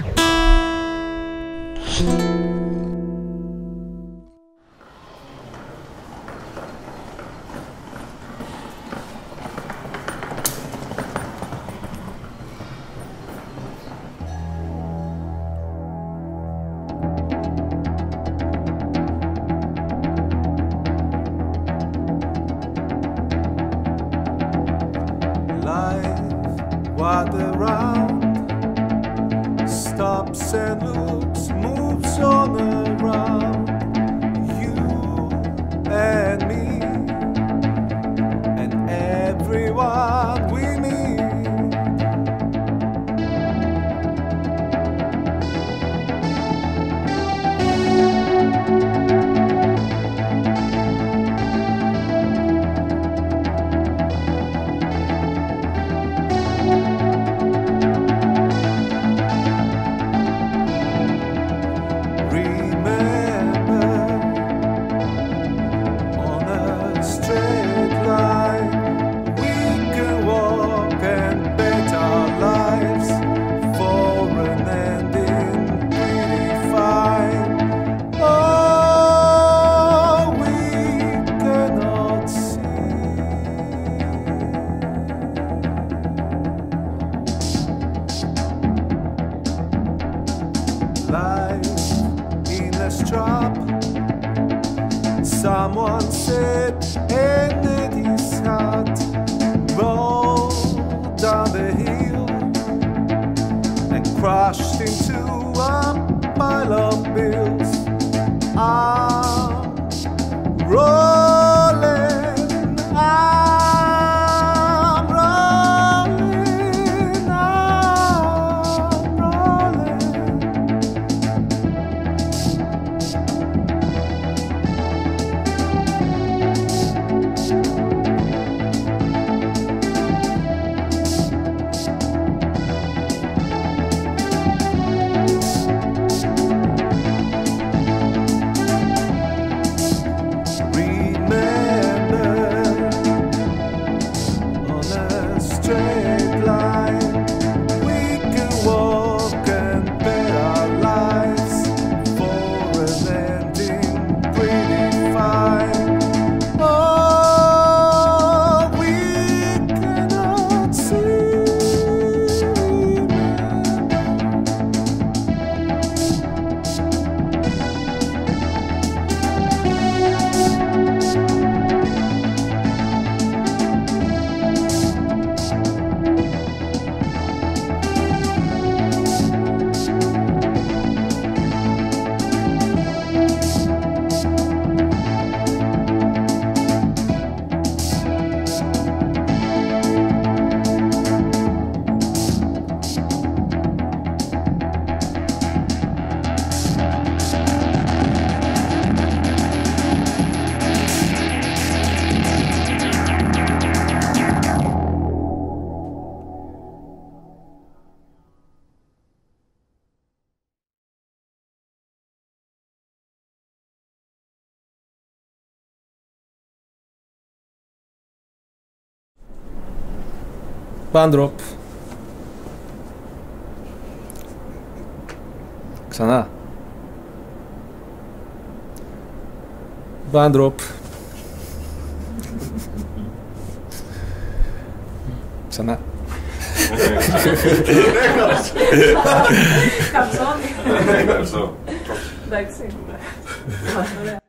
Life, what a around? stops and looks, moves on around. life in a strap. Someone said. say Bandrop. Ξανά. Bandrop. Ξανά. Εντάξει. Ωραία.